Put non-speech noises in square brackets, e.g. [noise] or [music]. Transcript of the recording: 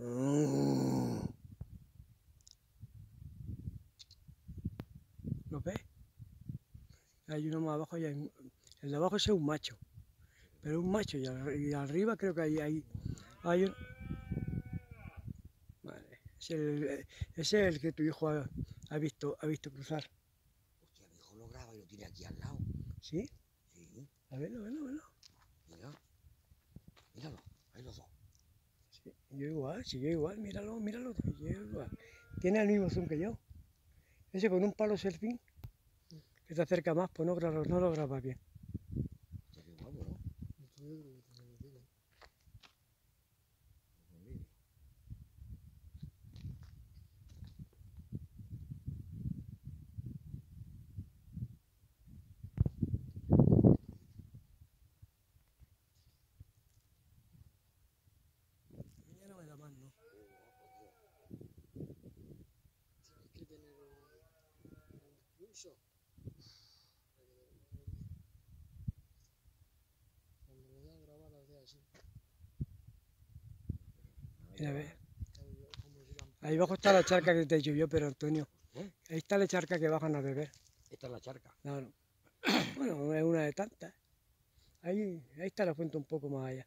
Mm. ¿Lo ves? Hay uno más abajo y hay un- el de abajo ese es un macho. Pero un macho y, ar- y arriba creo que hay, hay, hay un... Vale. Ese es el, ese es el que tu hijo ha, ha visto, ha visto cruzar. Hostia, mi hijo lo graba y lo tiene aquí al lado. ¿Sí? Sí, A verlo, a verlo, a verlo. mira. Míralo, ahí los dos. Sí, yo igual, sí, yo igual, míralo, míralo, igual. Tiene el mismo zoom que yo. Ese con un palo surfing que te acerca más, pues no, no lo graba bien. ¿no? Ya no me da más, ¿no? Tienes que tener un, Cuando lo veas grabar, las de así. Mira, Ahí abajo está la charca que te llovió, pero Antonio. ¿Eh? Ahí está la charca que bajan a beber. Esta es la charca. Claro. [clears throat] Bueno, es una de tantas. Ahí, ahí está la fuente un poco más allá.